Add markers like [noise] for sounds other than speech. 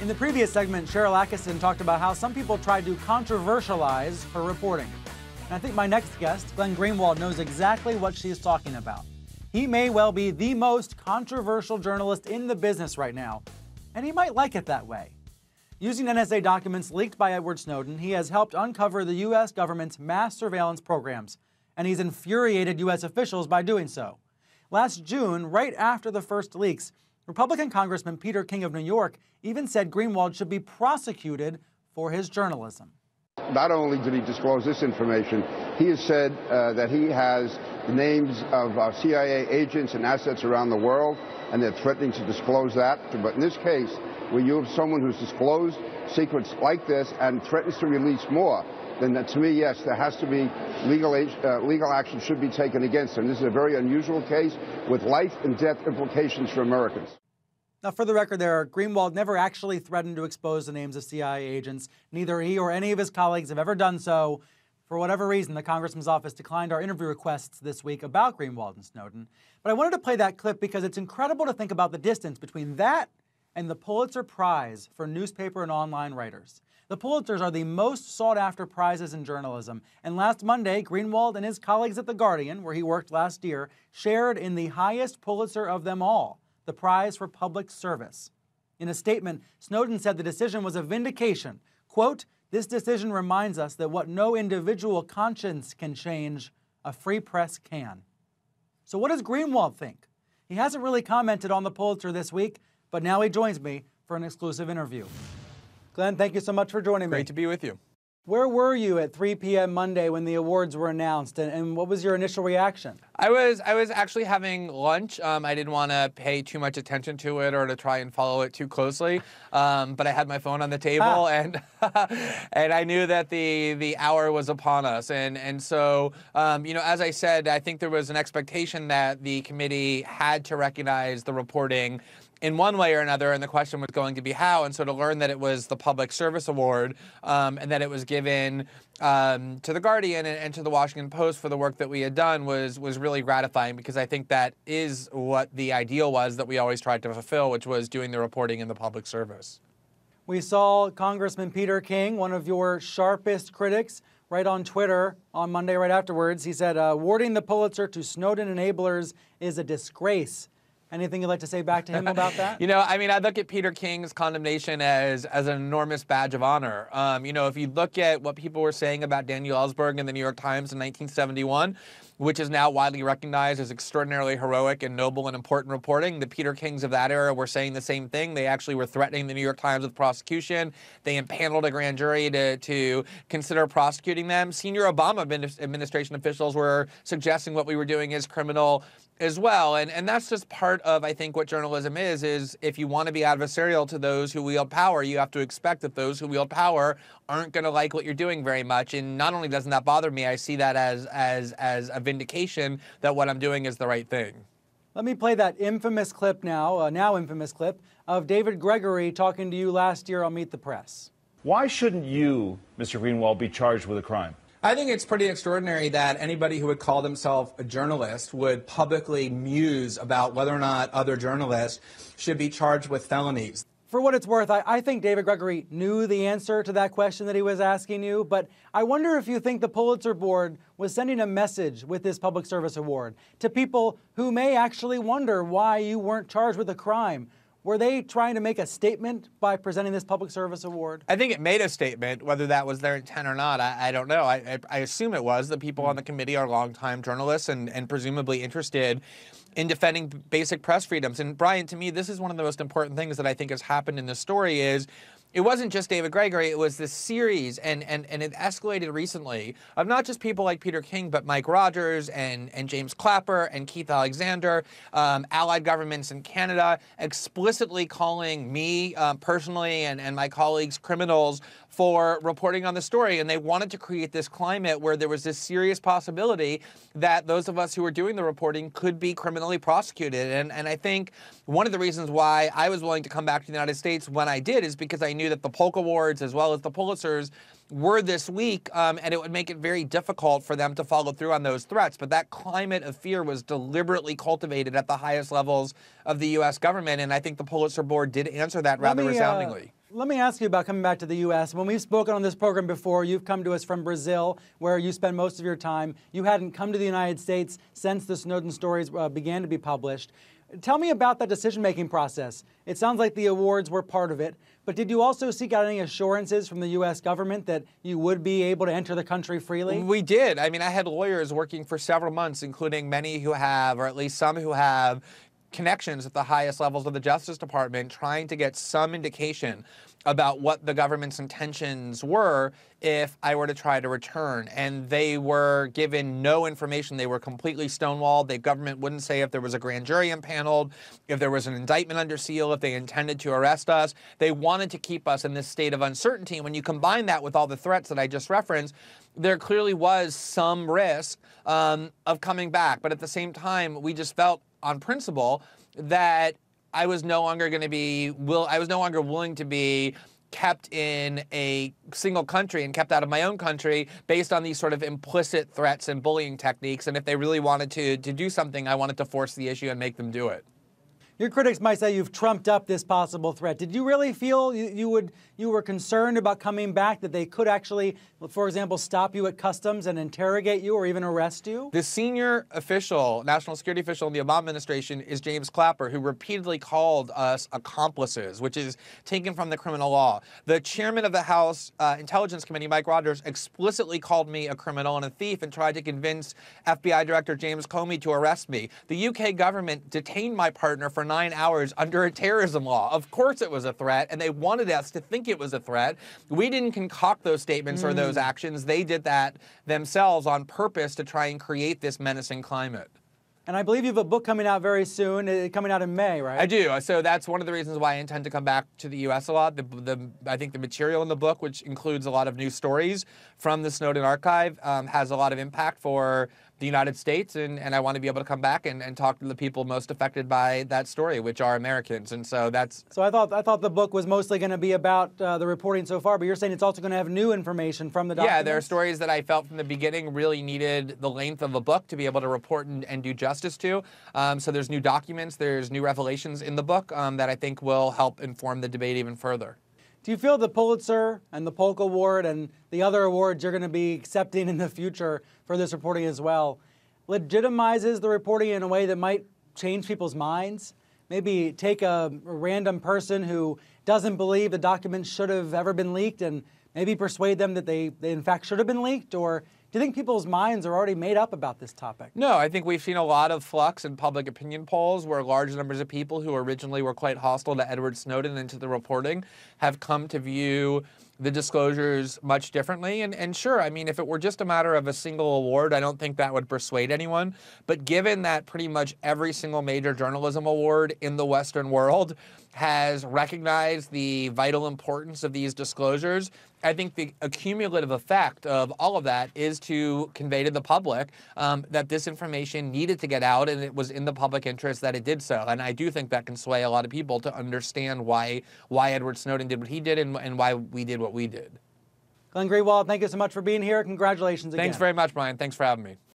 In the previous segment, Sharyl Attkisson talked about how some people tried to controversialize her reporting. And I think my next guest, Glenn Greenwald, knows exactly what she's talking about. He may well be the most controversial journalist in the business right now, and he might like it that way. Using NSA documents leaked by Edward Snowden, he has helped uncover the U.S. government's mass surveillance programs, and he's infuriated U.S. officials by doing so. Last June, right after the first leaks, Republican Congressman Peter King of New York even said Greenwald should be prosecuted for his journalism. Not only did he disclose this information, he has said uh, that he has the names of uh, CIA agents and assets around the world, and they're threatening to disclose that. But in this case, where you have someone who's disclosed secrets like this and threatens to release more, then that, to me, yes, there has to be legal, uh, legal action should be taken against him. This is a very unusual case with life and death implications for Americans. Now, for the record, there, Greenwald never actually threatened to expose the names of CIA agents. Neither he or any of his colleagues have ever done so. For whatever reason, the Congressman's office declined our interview requests this week about Greenwald and Snowden. But I wanted to play that clip because it's incredible to think about the distance between that and the Pulitzer Prize for newspaper and online writers. The Pulitzers are the most sought after prizes in journalism, and last Monday, Greenwald and his colleagues at The Guardian, where he worked last year, shared in the highest Pulitzer of them all the Prize for Public Service. In a statement, Snowden said the decision was a vindication. Quote, this decision reminds us that what no individual conscience can change, a free press can. So, what does Greenwald think? He hasn't really commented on the Pulitzer this week, but now he joins me for an exclusive interview. Glenn, thank you so much for joining me. Great to be with you. Where were you at 3 p.m. Monday when the awards were announced, and, and, what was your initial reaction? I was I was actually having lunch. Um, I didn't want to pay too much attention to it or to try and follow it too closely, um, but I had my phone on the table ah. and [laughs] and I knew that the the hour was upon us, and and so um, you know as I said, I think there was an expectation that the committee had to recognize the reporting in one way or another, and the question was going to be how. And so to learn that it was the Public Service Award um, and that it was given um, to the Guardian and, and, to the Washington Post for the work that we had done was was really gratifying because I think that is what the ideal was that we always tried to fulfill, which was doing the reporting in the public service. We saw Congressman Peter King, one of your sharpest critics, right on Twitter on Monday, right afterwards. He said, uh, awarding the Pulitzer to Snowden enablers is a disgrace. Anything you'd like to say back to him about that? [laughs] you know, I mean, I look at Peter King's condemnation as as an enormous badge of honor. Um, you know, if you look at what people were saying about Daniel Ellsberg in the New York Times in 1971, which is now widely recognized as extraordinarily heroic and noble and important reporting. The Peter Kings of that era were saying the same thing. They actually were threatening the New York Times with prosecution. They impaneled a grand jury to, to consider prosecuting them. Senior Obama administration officials were suggesting what we were doing is criminal as well. And and that's just part of I think what journalism is is if you want to be adversarial to those who wield power, you have to expect that those who wield power aren't going to like what you're doing very much. And not only doesn't that bother me, I see that as as as a vindication that what I'm doing is the right thing. Let me play that infamous clip now, uh, now infamous clip of David Gregory talking to you last year on Meet the Press. Why shouldn't you, Mr. Greenwald, be charged with a crime? I think it's pretty extraordinary that anybody who would call themselves a journalist would publicly muse about whether or not other journalists should be charged with felonies. For what it's worth, I, I, think David Gregory knew the answer to that question that he was asking you, but I wonder if you think the Pulitzer Board was sending a message with this Public Service Award to people who may actually wonder why you weren't charged with a crime were they trying to make a statement by presenting this public service award? I think it made a statement. Whether that was their intent or not, I, I don't know. I, I, assume it was. The people on the hmm. committee are longtime journalists and, and presumably interested in defending basic press freedoms. And Brian, to me, this is one of the most important things that I think has happened in this story is it wasn't just David Gregory, it was this series, and, and, and it escalated recently of not just people like Peter King, but Mike Rogers and, and James Clapper and Keith Alexander, um, allied governments in Canada, explicitly calling me um, personally and, and my colleagues criminals for reporting on the story. And they wanted to create this climate where there was this serious possibility that those of us who were doing the reporting could be criminally prosecuted. And, and I think one of the reasons why I was willing to come back to the United States when I did is because I knew that the Polk Awards as well as the Pulitzers were this week, um, and it would make it very difficult for them to follow through on those threats. But that climate of fear was deliberately cultivated at the highest levels of the U.S. government, and I think the Pulitzer Board did answer that rather me, uh, resoundingly. Uh Let me ask you about coming back to the U.S. When we've spoken on this program before, you've come to us from Brazil, where you spend most of your time. You hadn't come to the United States since the Snowden stories uh, began to be published. Tell me about that decision making process. It sounds like the awards were part of it, but did you also seek out any assurances from the U.S. government that you would be able to enter the country freely? We did. I mean, I had lawyers working for several months, including many who have, or at least some who have, connections at the highest levels of the Justice Department trying to get some indication about what the government's intentions were if I were to try to return. And they were given no information. They were completely stonewalled. The government wouldn't say if there was a grand jury impaneled, if there was an indictment under seal, if they intended to arrest us. They wanted to keep us in this state of uncertainty. And when you combine that with all the threats that I just referenced, there clearly was some risk um, of coming back. But at the same time, we just felt on principle that I was no longer going to be will I was no longer willing to be kept in a single country and kept out of my own country based on these sort of implicit threats and bullying techniques and if they really wanted to to do something I wanted to force the issue and make them do it. Your critics might say you've trumped up this possible threat. Did you really feel you, you, would you were concerned about coming back that they could actually, for example, stop you at customs and interrogate you or even arrest you? The senior official, national security official in the Obama administration is James Clapper, who repeatedly called us accomplices, which is taken from the criminal law. The chairman of the House uh, Intelligence Committee, Mike Rogers, explicitly called me a criminal and a thief and tried to convince FBI Director James Comey to arrest me. The UK government detained my partner for nine hours under a terrorism law. Of course it was a threat, and they wanted us to think it was a threat. We didn't concoct those statements mm. or those hmm. actions. They did that themselves on purpose to try and create this menacing climate. And I believe you have a book coming out very soon, uh, coming out in May, right? I do. So that's one of the reasons why I intend to come back to the U.S. a lot. The, the I think the material in the book, which includes a lot of new stories from the Snowden archive, um, has a lot of impact for the United States, and, and I want to be able to come back and, and talk to the people most affected by that story, which are Americans. And so that's. So I thought I thought the book was mostly going to be about uh, the reporting so far, but you're saying it's also going to have new information from the documents? Yeah, there are stories that I felt from the beginning really needed the length of a book to be able to report and, and do justice to. Um, so there's new documents, there's new revelations in the book um, that I think will help inform the debate even further. Do you feel the Pulitzer and the Polk Award and the other awards you're going to be accepting in the future for this reporting as well legitimizes the reporting in a way that might change people's minds? Maybe take a, random person who doesn't believe the documents should have ever been leaked and maybe persuade them that they, they in fact should have been leaked? Or do you think people's minds are already made up about this topic? No, I think we've seen a lot of flux in public opinion polls where large numbers of people who originally were quite hostile to Edward Snowden and to the reporting have come to view the disclosures much differently. And, and sure, I mean, if it were just a matter of a single award, I don't think that would persuade anyone. But given that pretty much every single major journalism award in the Western world has recognized the vital importance of these disclosures, I think the accumulative effect of all of that is to convey to the public um, that this information needed to get out and it was in the public interest that it did so. And I do think that can sway a lot of people to understand why why Edward Snowden did what he did and, and why we did what we did. Glenn Greenwald, thank you so much for being here. Congratulations again. Thanks very much, Brian. Thanks for having me.